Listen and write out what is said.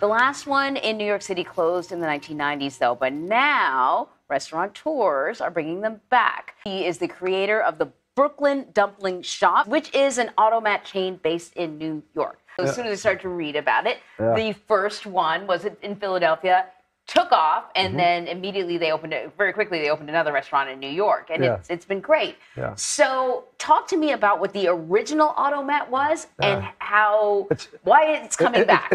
The last one in New York City closed in the 1990s, though, but now restaurateurs are bringing them back. He is the creator of the Brooklyn Dumpling Shop, which is an automat chain based in New York. So as soon as I started to read about it, Yeah. the first one was in Philadelphia, took off, and Mm-hmm. then immediately they opened it very quickly. They opened another restaurant in New York, and Yeah. it's it's been great. So talk to me about what the original automat was and how It's- why it's coming It- it- back.